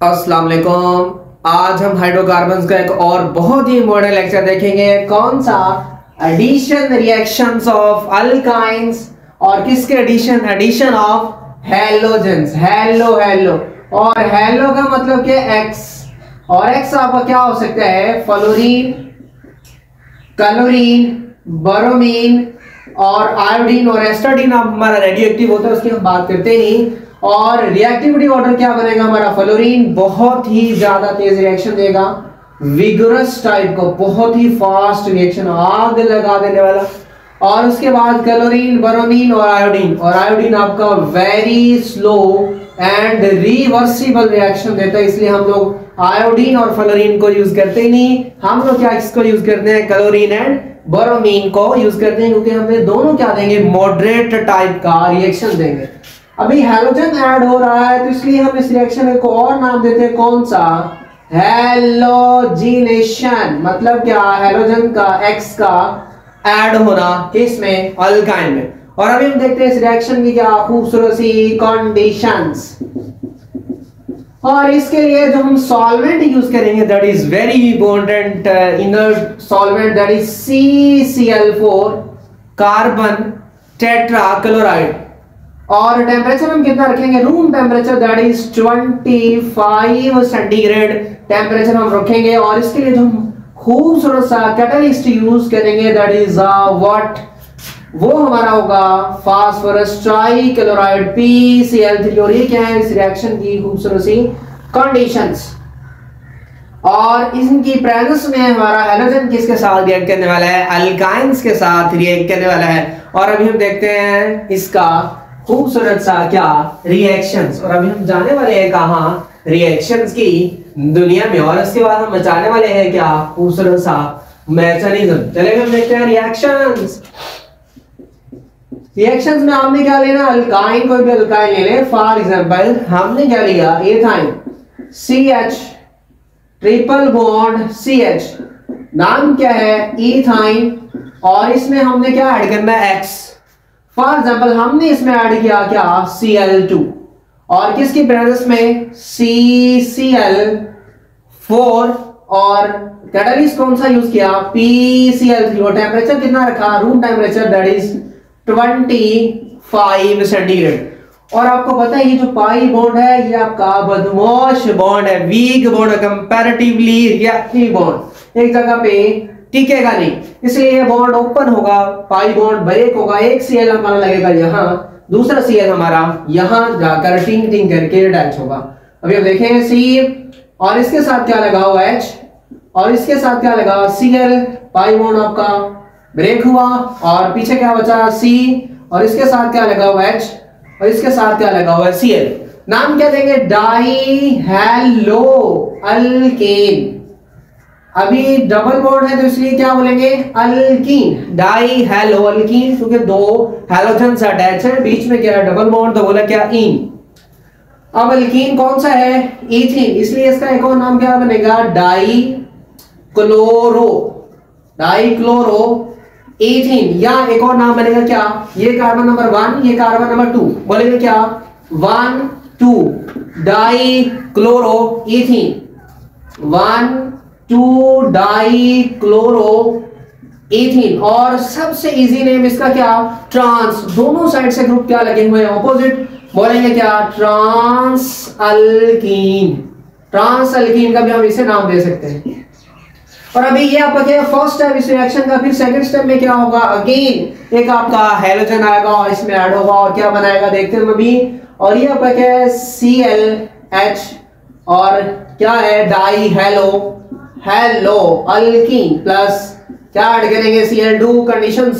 अस्सलाम वालेकुम। आज हम हाइड्रोकार्बन्स का एक और बहुत ही इंपॉर्टेंट लेक्चर देखेंगे। कौन सा? एडिशन रिएक्शंस ऑफ़ अल्काइंस और किसके addition addition of halogens halo halo और हेलो का मतलब क्या? एक्स और एक्स आपका क्या हो सकता है? फ्लोरीन क्लोरीन बरोमीन और आयोडीन और एस्टाडीन हमारा रेडियो एक्टिव होता है, उसकी हम बात करते नहीं। और रिएक्टिविटी ऑर्डर क्या बनेगा हमारा? फ्लोरीन बहुत ही ज़्यादा तेज रिएक्शन देगा। विगरस टाइप का बहुत ही फास्ट रिएक्शन आग लगा देने वाला। और उसके बाद क्लोरीन बरोमीन और आयोडीन और आयोडीन आपका very slow and reversible reaction देता है। इसलिए हम लोग आयोडीन और फ्लोरीन को यूज़ करते ही नहीं। हम लोग क्या इसको यूज़ करते हैं? क्लोरीन एंड बोरोमीन को यूज़ करते हैं। क्योंकि हमें दोनों क्या देंगे? मॉडरेट टाइप का रिएक्शन देंगे। अभी हेलोजन ऐड हो रहा है तो इसलिए हम इस रिएक्शन को और नाम देते हैं, कौन सा? हेलोजिनेशन मतलब क्या? हेलोजन का एक्स का ऐड होना किसमें? अल्काइन में. और अभी हम देखते हैं इस रिएक्शन की क्या खूबसूरत सी कंडीशंस और इसके लिए जो हम सॉल्वेंट यूज़ करेंगे that is very important inner solvent that is c c l four carbon tetra chloride और टेम्परेचर हम कितना रखेंगे? Room temperature that is 25 centigrade temperature हम रखेंगे। और इसके लिए जो खूबसूरत सा कैटलिस्ट यूज़ करेंगे दैट इज़ व्हाट वो हमारा होगा फास्फोरस ट्राइक्लोराइड PCl3 और ये क्या है? इस रिएक्शन की खूबसूरत सी कंडीशंस और इनकी प्रेजेंस में हमारा हेलोजन किसके साथ रिएक्ट करने वाला है? अल्काइंस के साथ रिएक्ट करने वाला है। और अभी हम देखते हैं इसका खूबसूरत सा क्या रिएक्शंस और अभी हम जाने वाले हैं कहा? रिएक्शंस की दुनिया में। और उसके बाद हम जाने वाले हैं क्या खूबसूरत सा मैकेनिज्म चलिए हम देखते हैं रिएक्शंस रिएक्शंस में हमने क्या लेना? अल्काइन कोई भी अल्काइन ले ले। फॉर एग्जांपल हमने क्या लिया? Ethyne h triple bond c h नाम क्या है? इथाइन और इसमें हमने क्या ऐड करना है? X फॉर एग्जांपल हमने इसमें ऐड किया क्या? Cl2 और किसकी प्रेजेंस में? CCl4 और कैटलिस्ट कौन सा यूज़ किया? PCl3 और टेम्परेचर कितना रखा? Room temperature that is 25 centigrade और आपको पता है ये जो पाई बॉन्ड है, ये आपका बदमाश बॉन्ड है weak bond comparatively reactive bond एक जगह पे टिकेगा नहीं। इसलिए बॉन्ड ओपन होगा पाई बॉन्ड ब्रेक होगा, एक सीएल हमारा लगेगा यहाँ, दूसरा सीएल हमारा यहाँ जाकर टिंग टिंग करके अटैच होगा। अभी हम देखें सी और इसके साथ क्या लगा हुआ एच और इसके साथ क्या लगा सीएल पाई बॉन्ड आपका ब्रेक हुआ, और पीछे क्या बचा सी और इसके साथ क्या लगा हुआ एच और इसके साथ क्या लगा हुआ है सीएल नाम क्या देंगे? डाई हेलो अल्केन अभी डबल बॉन्ड है तो इसलिए क्या बोलेंगे? अल्कीन डाई हेलो अल्कीन क्योंकि दो हेलोजन अटैच है, बीच में क्या है? डबल बॉन्ड तो बोला क्या? इन अब अल्कीन कौन सा है? इथिन इसलिए इसका एक और नाम क्या बनेगा? Di chloro di chloro ethene या एक और नाम बनेगा क्या? ये कार्बन नंबर वन ये कार्बन नंबर टू बोलेंगे क्या? One two di chloro ethene one two di chloro ethene और सबसे इजी नेम इसका क्या? ट्रांस। दोनों साइड से ग्रुप क्या लगे हुए हैं? ऑपोजिट बोलेंगे क्या? ट्रांस अल्कीन ट्रांस अल्कीन का भी हम इसे नाम दे सकते हैं। और अभी ये आपका क्या फ़र्स्ट स्टेप इस रिएक्शन का। फिर सेकंड स्टेप में क्या होगा? अगेन एक आपका हेलोजन आएगा और इसमें ऐड होगा और क्या बनाएगा? देखते हैं अभी। और ये आपका क्या है? सी एल एच और क्या है? Di halo halo alkene plus क्या ऐड करेंगे सी एल टू कंडीशन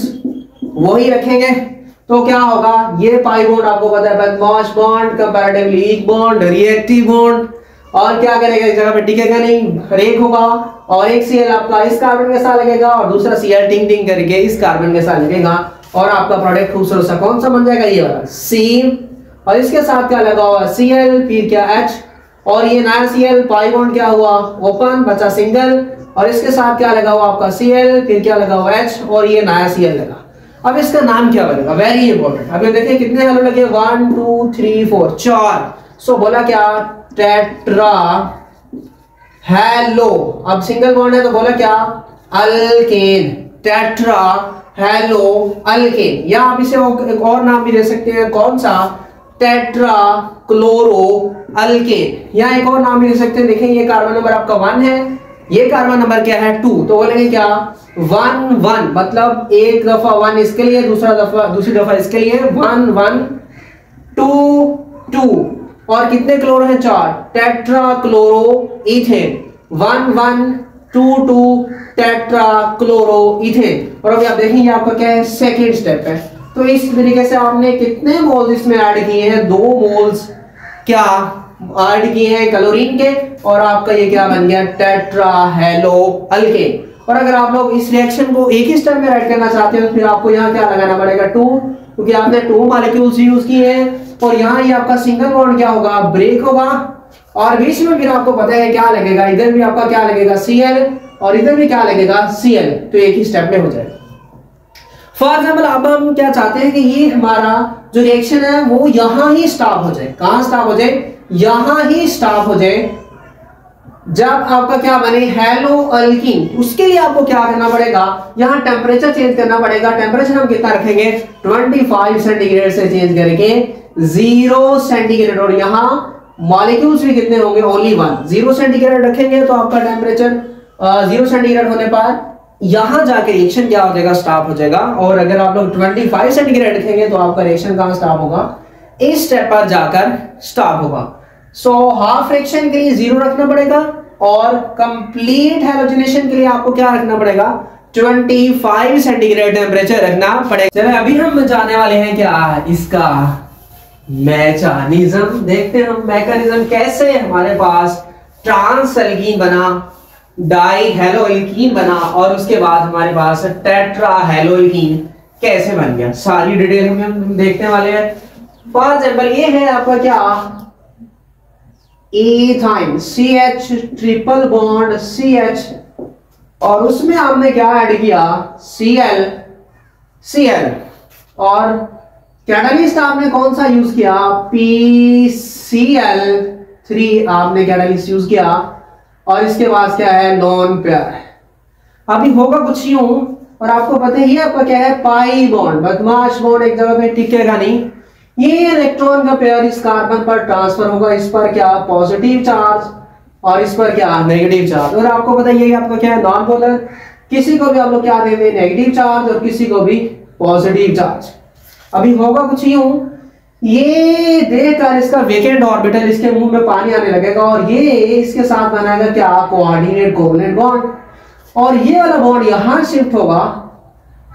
वही रखेंगे। तो क्या होगा? ये पाई बॉन्ड आपको पता है, बदमाश bond comparatively weak bond reactive bond और क्या करेगा? इस जगह पे टिकेगा नहीं हरेक होगा। और एक सीएल आपका इस कार्बन के साथ लगेगा और दूसरा सीएल टिंग टिंग करके इस कार्बन के साथ लगेगा। और आपका प्रोडक्ट खूबसूरत सा कौन सा बन जाएगा? ये वाला सी और इसके साथ क्या लगा हुआ सीएल फिर क्या? एच और ये नया सीएल पाई बॉन्ड क्या हुआ? ओपन, बचा सिंगल और इसके साथ क्या लगा हुआ आपका? सी एल फिर क्या लगा हुआ? एच और ये नया सी एल लगा। अब इसका नाम क्या बनेगा? वेरी इंपॉर्टेंट अभी देखिए कितने हेलो लगे वन टू थ्री फोर चार। सो बोला क्या? टेट्रा हेलो अब सिंगल बॉन्ड है तो बोला क्या? अल्केन टेट्रा हेलो अल्केन या आप इसे एक और नाम भी दे सकते हैं। कौन सा? टेट्रा क्लोरो अल्केन या एक और नाम भी दे सकते हैं। देखें, ये कार्बन नंबर आपका वन है। ये कार्बन नंबर क्या है? टू। तो बोलेंगे क्या? One one. मतलब एक दफ़ा वन इसके लिए, दूसरा दफ़ा, दूसरी दफ़ा इसके लिए। One one, two two. और कितने क्लोरो हैं? चार। Tetra chloro ethane one one, two two tetra chloro ethane और अभी आप देखेंगे आपका क्या है? सेकेंड स्टेप है। तो इस तरीके से आपने कितने मोल्स इसमें ऐड किए हैं? दो मोल्स क्या ऐड किए हैं क्लोरीन के? और आपका ये क्या बन गया? टेट्रा हेलो अल्केन और अगर आप लोग इस रिएक्शन को एक ही स्टेप में राइट करना चाहते हो तो फिर आपको यहाँ क्या लगाना पड़ेगा? टू क्योंकि आपने टू मालिक्यूल्स यूज़ किए हैं। और यहाँ ये आपका सिंगल बॉन्ड क्या होगा? ब्रेक होगा। और बीच में फिर आपको पता है क्या लगेगा? इधर भी आपका क्या लगेगा? Cl. और इधर भी क्या लगेगा? Cl. तो एक ही स्टेप में हो जाएगा। फॉर एग्ज़ाम्पल अब हम क्या चाहते हैं कि ये हमारा जो रिएक्शन है, वो यहाँ ही स्टॉप हो जाए। कहाँ स्टॉप हो जाए? यहाँ ही स्टॉप हो जाए। जब आपका क्या बने? हेलो अल्किन उसके लिए आपको क्या करना पड़ेगा? यहाँ टेम्परेचर चेंज करना पड़ेगा। टेम्परेचर हम कितना रखेंगे? 25 सेंटीग्रेड से चेंज करके ज़ीरो सेंटीग्रेड और यहाँ मॉलिक्यूल्स भी कितने होंगे? ओनली वन ज़ीरो सेंटीग्रेड रखेंगे तो आपका टेम्परेचर ज़ीरो सेंटीग्रेड होने पर यहाँ जाकर रिएक्शन क्या हो जाएगा स्टॉप हो जाएगा। और अगर आप लोग 25 सेंटीग्रेड रखेंगे तो आपका रिएक्शन कहाँ स्टॉप होगा? इस स्टेप पर जाकर स्टॉप होगा। सो हाफ़ फ्रैक्शन के लिए ज़ीरो रखना पड़ेगा और कंप्लीट हेलोजिनेशन के लिए आपको क्या रखना पड़ेगा? 25 सेंटीग्रेड टेम्परेचर रखना पड़ेगा। चलो, अभी हम जाने वाले हैं क्या? इसका मैचानिज्म देखते हैं हम मैकेनिज्म कैसे हमारे पास ट्रांस एल्कीन बना। डाई हेलोइल्कीन बना और उसके बाद हमारे पास टेट्रा हेलोइल्कीन कैसे बन गया? सारी डिटेल हम देखने वाले हैं। फॉर एग्ज़ाम्पल ये है आपका क्या? Ethyne c h triple bond c h और उसमें आपने क्या ऐड किया? सी एल सी एल और कैटलिस्ट आपने कौन सा यूज़ किया? पी सी एल थ्री आपने कैटलिस्ट यूज़ किया। और इसके बाद क्या है? Non pair. अभी होगा कुछ यूँ, और आपको पता ही है आपका क्या है? Pi bond. बदमाश बॉन्ड एक जगह पे टिकेगा नहीं। ये इलेक्ट्रॉन का पेयर इस कार्बन पर ट्रांसफ़र होगा। इस पर क्या? पॉजिटिव चार्ज और इस पर क्या? नेगेटिव चार्ज और आपको बताइए आपका क्या है? नॉन पोलर किसी को भी आप लोग क्या देंगे? नेगेटिव चार्ज और किसी को भी पॉजिटिव चार्ज अभी होगा कुछ यूँ ये देखकर इसका वेकेंट ऑर्बिटल इसके मुँह में पानी आने लगेगा और ये इसके साथ बनाएगा क्या? कोऑर्डिनेट कोवलेंट बॉन्ड और ये वाला बॉन्ड यहाँ शिफ्ट होगा।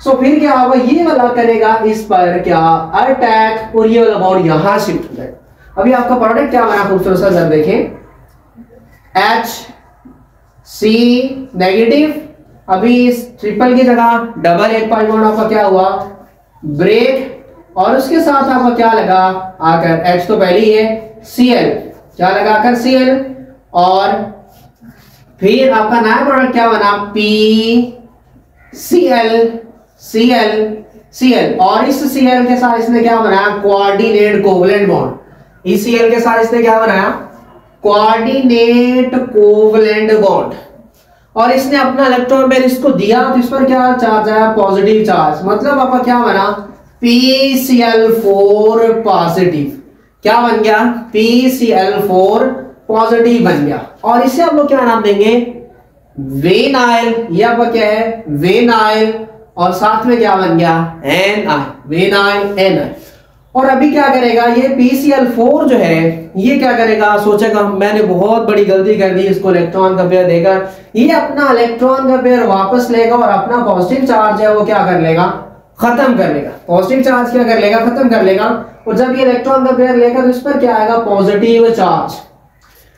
सो फिर क्या होगा? ये वाला करेगा इस पर क्या? अटैक और ये वाला बॉन्ड यहाँ शिफ्ट हो जाएगा अभी आपका प्रोडक्ट क्या बना खूबसूरत सा जब देखें। एच सी नेगेटिव अभी इस ट्रिपल की जगह डबल एक पाई बॉन्ड आपका क्या हुआ? ब्रेक और उसके साथ आपका क्या लगा? आकर एच तो पहले ही है सी एल क्या लगा आकर सी एल और फिर आपका नया प्रोडक्ट क्या बना? P c l c l c l और इस सी एल के साथ इसने क्या बनाया? कोऑर्डिनेट कोवलेंट बॉन्ड इस एल के साथ इसने क्या बनाया? कोऑर्डिनेट कोवलेंट बॉन्ड और इसने अपना इलेक्ट्रॉन पेयर इसको दिया तो इस पर क्या चार्ज आया? पॉजिटिव चार्ज मतलब आपका क्या बना? PCl4 पॉजिटिव क्या बन गया? PCl4 पॉजिटिव बन गया। और इसे हम लोग क्या नाम देंगे? वेनाइल ये आपका क्या है? वेनाइल और साथ में क्या बन गया? N I vinyl N I और अभी क्या करेगा? ये PCl4 जो है, ये क्या करेगा? सोचेगा मैंने बहुत बड़ी गलती कर दी, इसको इलेक्ट्रॉन का पेयर देकर। ये अपना इलेक्ट्रॉन का पेयर वापस लेगा और अपना पॉजिटिव चार्ज है, वो क्या कर लेगा? खत्म कर लेगा। पॉजिटिव चार्ज क्या कर लेगा? खत्म कर लेगा। और जब ये इलेक्ट्रॉन का पेयर लेकर तो इस पर क्या आएगा? पॉजिटिव चार्ज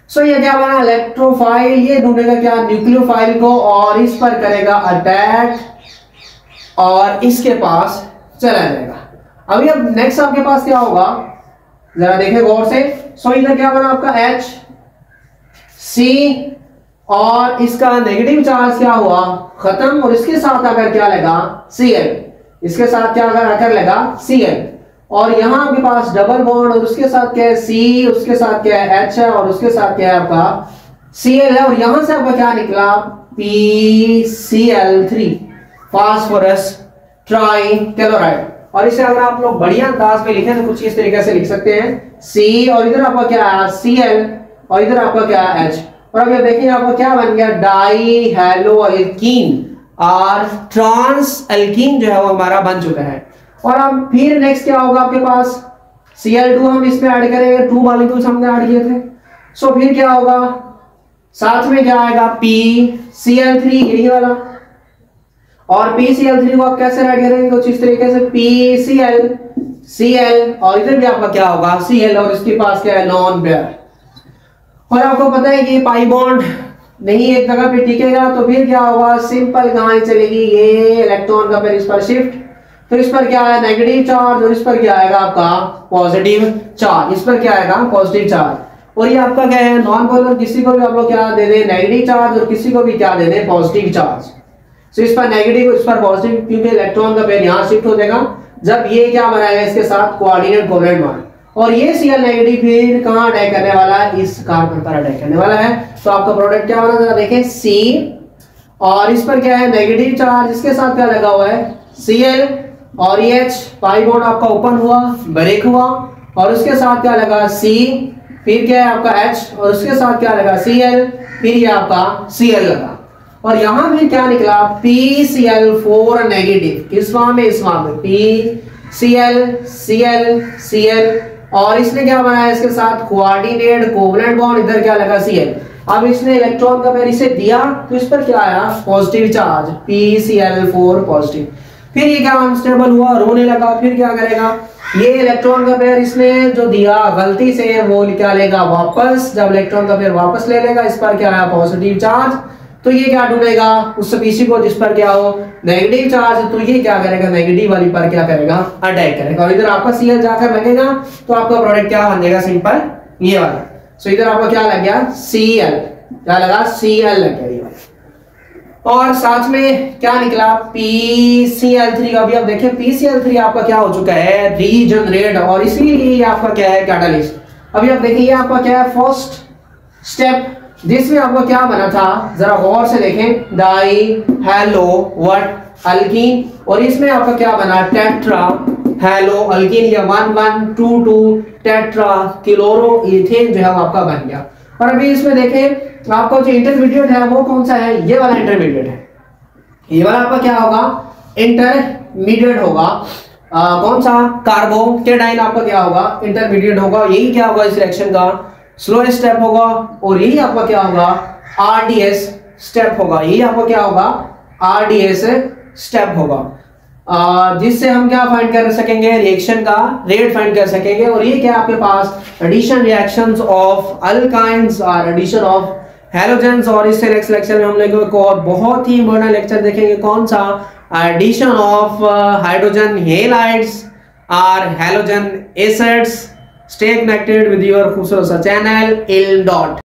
सो ये क्या बना? इलेक्ट्रोफाइल ये ढूंढेगा क्या? न्यूक्लियोफाइल को और इस पर करेगा अटैक और इसके पास चला जाएगा। अभी अब नेक्स्ट आपके पास क्या होगा? जरा देखें गौर से। सो इधर क्या बना आपका? एच सी और इसका नेगेटिव चार्ज क्या हुआ? खत्म। और इसके साथ अगर क्या लगा? Cl. इसके साथ क्या अगर आकर लगा? Cl और यहाँ आपके पास डबल बॉन्ड और उसके साथ क्या है? सी उसके साथ क्या है? एच है और उसके साथ क्या है आपका? सी एल है और यहाँ से आपका क्या निकला? P c l three phosphorus tri chloride और इसे अगर आप लोग बढ़िया अंदाज में लिखें तो कुछ इस तरीके से लिख सकते हैं। सी और इधर आपका क्या है? सी एल और इधर आपका क्या एच और अगर देखिए आपका क्या बन गया? डाई हेलो एल्कीन और ट्रांस एल्कीन जो है वो हमारा बन चुका है। और अब फिर नेक्स्ट क्या होगा आपके पास? Cl2 हम इसमें ऐड करेंगे टू मॉलिक्यूल्स हमने ऐड किए थे। सो so, फिर क्या होगा? साथ में क्या आएगा? पी सी एल थ्री यही वाला। और पी सी एल थ्री को आप कैसे ऐड करेंगे? कुछ इस तरीके से p c l c l और इधर भी आपका क्या होगा? सी एल और इसके पास क्या है? नॉन बेयर और आपको पता है कि पाई बॉन्ड नहीं, एक जगह पे टिकेगा तो फिर क्या होगा? सिंपल कहानी चलेगी, ये इलेक्ट्रॉन का फिर इस पर शिफ्ट तो इस पर क्या है नेगेटिव चार्ज और इस पर क्या आएगा आपका? पॉजिटिव चार्ज इस पर क्या आएगा? पॉजिटिव चार्ज और ये आपका क्या है? नॉन पोलर किसी को भी आप लोग क्या दे दें? नेगेटिव चार्ज और किसी को भी क्या दे दें? पॉजिटिव चार्ज तो इस पर नेगेटिव इस पर पॉजिटिव क्योंकि इलेक्ट्रॉन का पेयर यहाँ शिफ्ट हो जाएगा। जब ये क्या बनाएगा? इसके साथ कोऑर्डिनेट कोवेलेंट बॉन्ड और ये सी एल नेगेटिव फिर कहाँ अटैक करने वाला है? इस कार्बन पर अटैक करने वाला है। तो आपका प्रोडक्ट क्या बना जरा देखें। सी और इस पर क्या है? नेगेटिव चार्ज इसके साथ क्या लगा हुआ है? Cl और एच पाई बॉन्ड आपका ओपन हुआ ब्रेक हुआ। और उसके साथ क्या लगा? सी फिर क्या है आपका एच और उसके साथ क्या लगा? Cl फिर ये आपका Cl लगा। और यहाँ भी क्या निकला? P C L four negative किस फॉर्म में? इस फॉर्म में। PCl Cl Cl और इसने क्या बनाया इसके साथ? कोऑर्डिनेट कोवलेंट बॉन्ड इधर क्या लगा? Cl. अब इसने इलेक्ट्रॉन का पेयर इसे दिया तो इस पर क्या आया? पॉजिटिव चार्ज PCl4 पॉजिटिव फिर ये क्या अनस्टेबल हुआ? रोने लगा, फिर क्या करेगा? ये इलेक्ट्रॉन का पेयर इसने जो दिया, गलती से, वो क्या लेगा? वापस, जब इलेक्ट्रॉन का पेयर वापस ले लेगा, इस पर क्या आया? पॉजिटिव चार्ज तो ये क्या ढूंढेगा उस स्पीसी को जिस पर क्या हो? नेगेटिव चार्ज तो ये क्या करेगा? नेगेटिव वाली पर क्या करेगा? अटैक करेगा। और इधर आपका सीएल जाकर लगेगा तो आपका प्रोडक्ट क्या बन जाएगा? सिंपल ये वाला। सो इधर आपका क्या लग गया? सीएल क्या लगा? सीएल लग गया और साथ में क्या निकला? PCl3 अभी आप देखें। PCl3 आपका क्या हो चुका है? रीजनरेट और इसीलिए आपका क्या है? कैटालिस्ट अभी आप देखिए आपका क्या है? फ़र्स्ट स्टेप जिसमें आपको क्या बना था? जरा गौर से देखें। डाई हेलो वट अल्कीन और इसमें आपका क्या बना? टेट्रा हेलो अल्कीन या one one two two tetra chloro ethane जो है वो आपका बन गया। और अभी इसमें देखें आपका जो इंटरमीडिएट है वो कौन सा है? ये वाला इंटरमीडिएट है। ये वाला आपका क्या होगा? इंटरमीडिएट होगा। आ, कौन सा? कार्बो केडाइन आपका क्या होगा? इंटरमीडिएट होगा। यही क्या होगा इस रिएक्शन का? स्लो स्टेप होगा और यही आपका क्या होगा? आरडीएस स्टेप होगा। यही आपका क्या होगा? आरडीएस स्टेप होगा। जिससे हम क्या फाइंड कर सकेंगे? रिएक्शन का रेट फाइंड कर सकेंगे और ये क्या आपके पास? एडिशन रिएक्शंस ऑफ़ अल्काइंस और एडिशन ऑफ़ हेलोजेंस और इससे नेक्स्ट लेक्चर में हम लोग को और बहुत ही इंपॉर्टेंट लेक्चर देखेंगे। कौन सा? एडिशन ऑफ़ हाइड्रोजन हेलाइड्स और halogen acids Stay connected with your Khusrosa channel, L Dot.